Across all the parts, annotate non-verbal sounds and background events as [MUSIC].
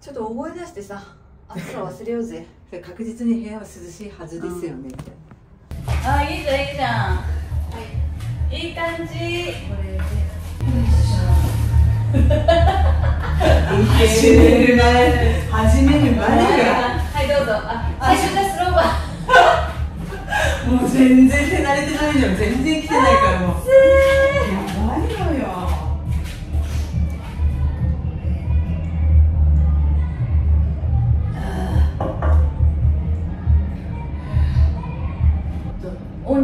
ちょっと覚え出してさ暑さ忘れようぜ。[LAUGHS] 確実に部屋は涼しいはずですよね、みたいあいいじゃんいいじゃん。はいいい感じ。これで。始める前始める前がはいどうぞ。あ最初がスローバー。[LAUGHS] もう全然手慣れてないじゃん全然来てないからもう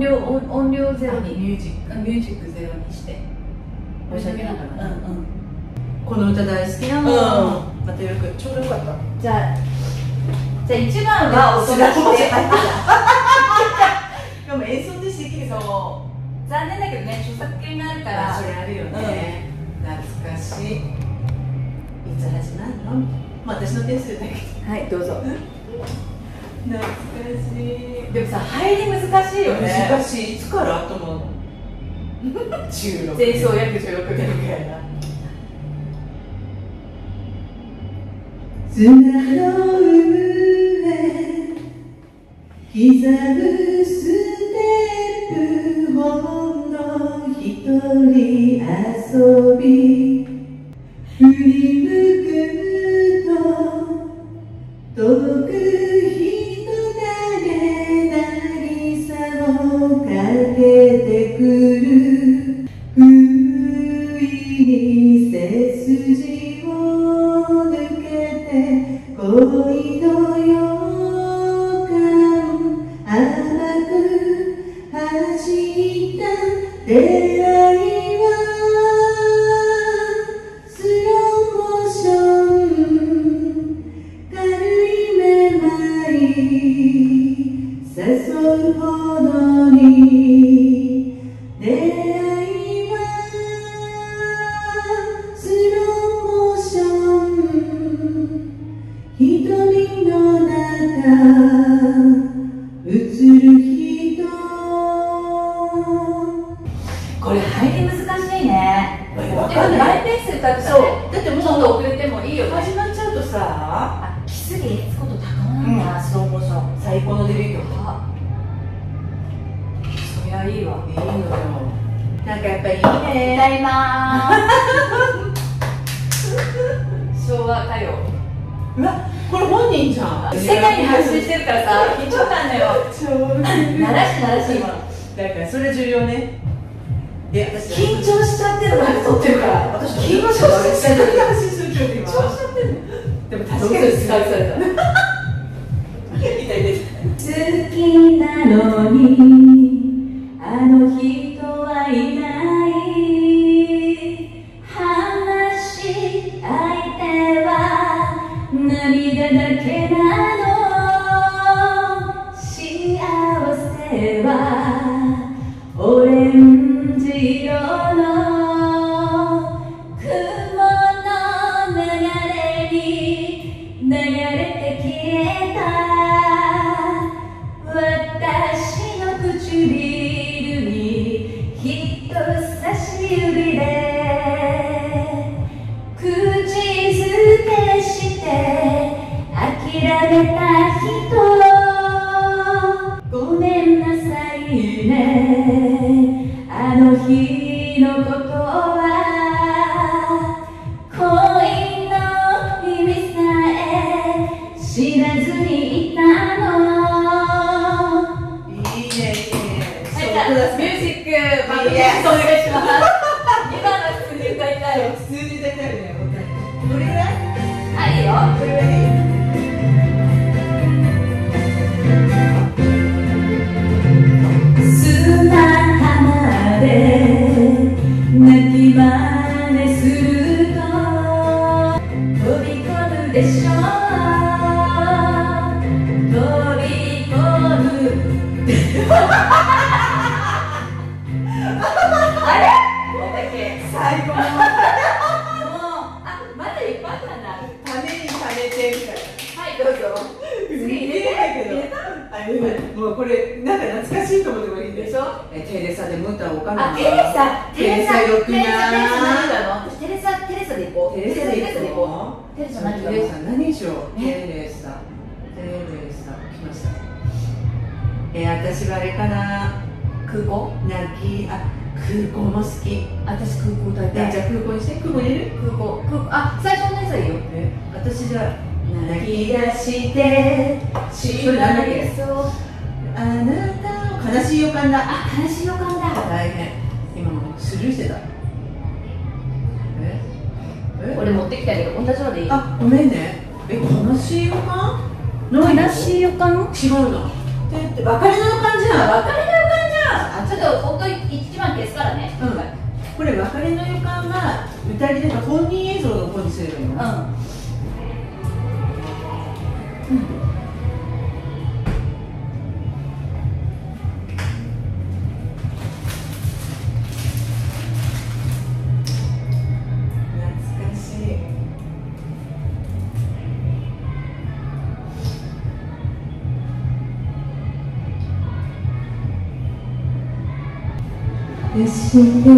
量音音量ゼロに。ミュージック。ミュージックゼロにして。申し訳なかった。うんうん。この歌大好きなうん。のまたよくちょうどよかった。じゃあじゃあ一番は [LAUGHS] 音出してでも演奏でしてきるそう残念だけどね著作権があるから。それあるよね、懐かしい。いつ始まるの？私の点数だけ。どはいどうぞ懐かしい。でもさ入り難しいよね。難しい。いつからと思うの16前奏約16年ぐらいな。砂の上刻むステップほんの一人遊び歌いまーす昭和歌謡うわこれ本人じゃん。世界に発信してるからさ緊張感だよ。鳴らし鳴らし今。だからそれ重要ね。で私緊張しちゃってるのが撮ってるから。私緊張しちゃってる緊張しちゃってるでもど確かに使いされた。[LAUGHS] 好きなのには涙なんか懐かしいと思ってもいいででしょ？えテレサでムータンおかなあ、テレサ。テレサテレサよくテレサテレサ何なだの？私テレサテレサで言っこう。テレサで行こう？テレサ何テレサ何しよう？テえレサ。テレサ来ました。えー、私はあれかな？空港？泣きあ空港も好き。私空港歌いたいじゃあ空港にして？空港入れる？空港。空港。あ最初のやつはいいよ。え？私じゃあ泣き出してそれなんだっけ？そうあなたを悲しい予感だ。あ悲しい予感だ。大変。今もうスルーしてた。え？え？俺持ってきたけど同じのでいい。あごめんね。え悲しい予感？の？悲しい予感？違うの。で別れの予感じゃん。別れの予感じゃん。あちょっと。本当に一番消すからね。うん。これ別れの予感が歌い出た本人映像の方にすればいいの、うん。懐消して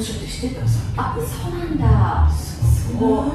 稲俣交渉って知ってたさあそうなんだ。すごい。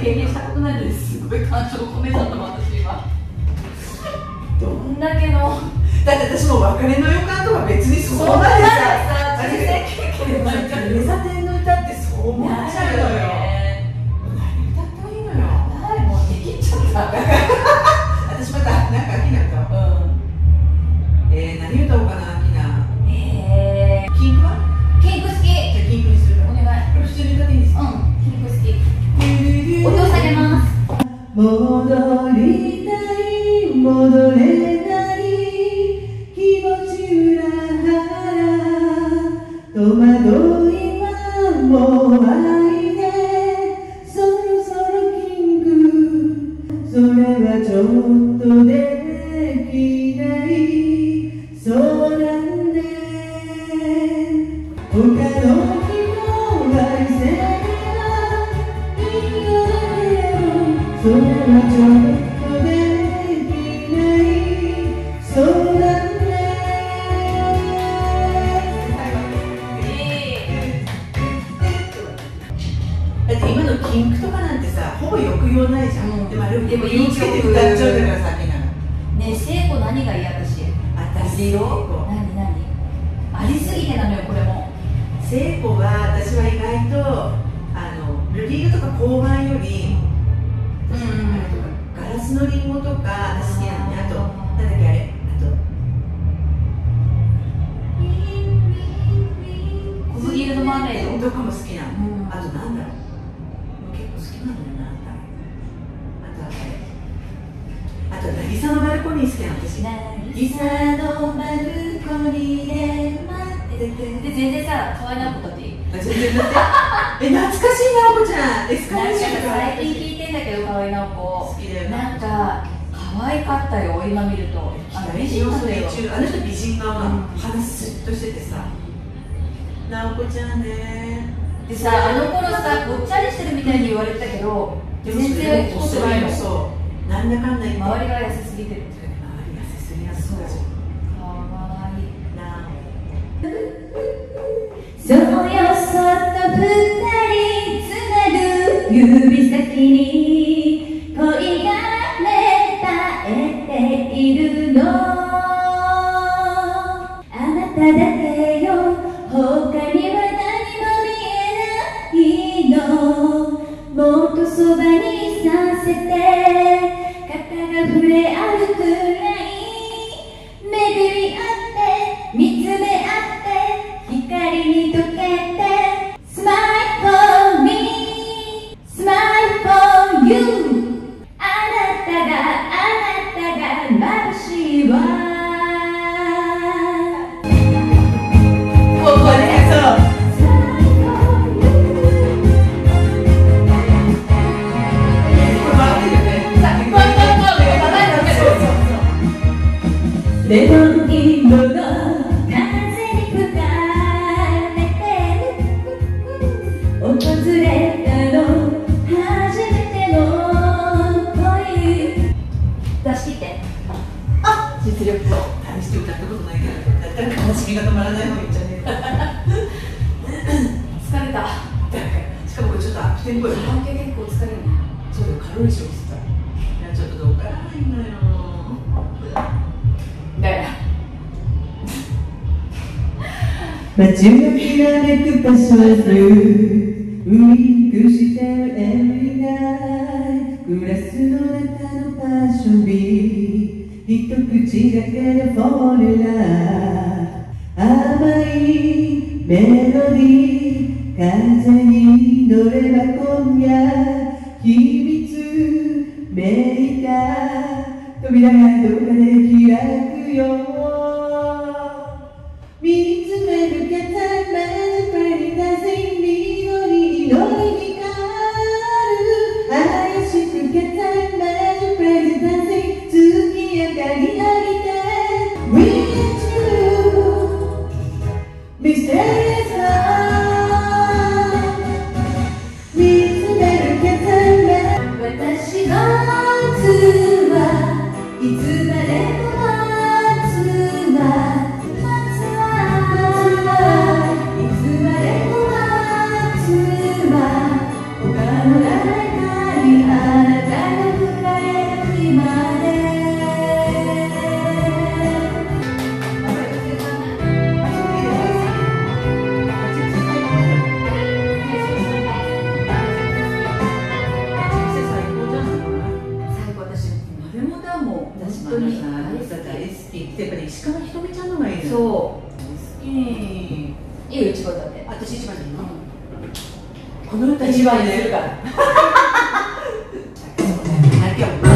経験したことないのにすごい感情込めちゃったの私今。どんだけのだって私も別れの予感とか別にそこまでささ人生経験ないからテレサテンの歌ってそう思っちゃうのよね何歌ったらいいのよはいもうできちゃった私またなんかアキナと。うん。えー、何歌おうかとかも好きなの、うん、あとなんだろう。結構好きなのよなあんたあとあと渚のバルコニー好きなの私。渚のバルコニーで待ってて。で全然さ可愛いな子たちえ懐かしいなおこちゃん。エスカレーションか最近聞いてんだけど可愛いな子。好きだよな。んか可愛かったよ今見ると。あの美人なよあの人美人顔な、鼻スッとしててさ。なおこちゃんね。でさあの頃さごっちゃりしてるみたいに言われてたけど、全然太ていの。そうなんだかんだ周りが優しすぎてるって Tranquilo, tranquilo. 街のきらめくパスワードウィンクしてるエブリナイグラスの中のパッションビー一口だけでフォーリラ甘いメロディー風に乗れば今夜秘密めいた。扉がどこかで開くよこの歌一番にするから。[LAUGHS]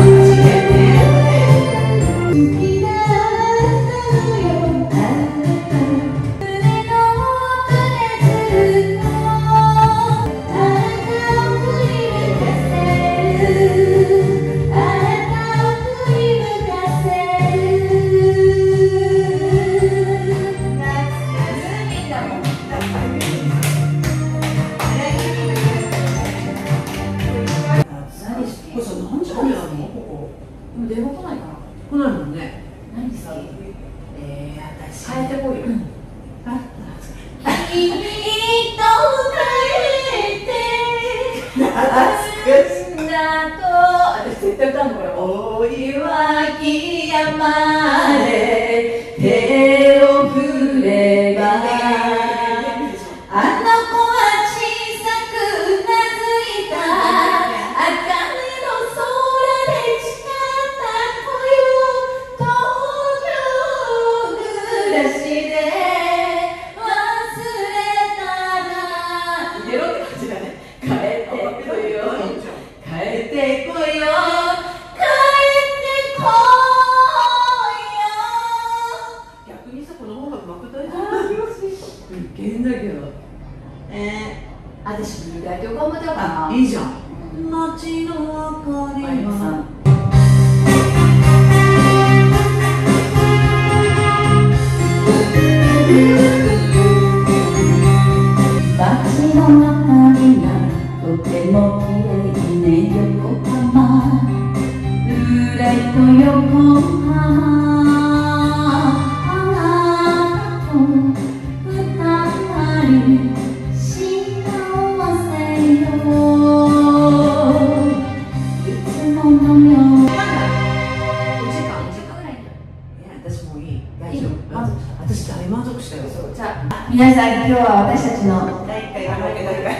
大満足したよ。じゃあ皆さん今日は私たちの第1回カラオケ大会。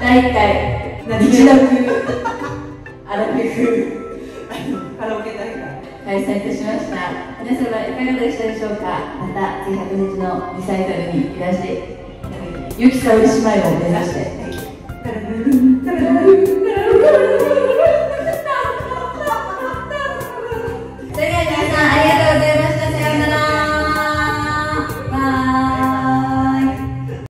第1回。一読アラフィフカラオケ大会。開催いたしました皆様いかがでしたでしょうか？またぜひ白日のリサイタルにいらしてゆきさお姉姉妹を目指して。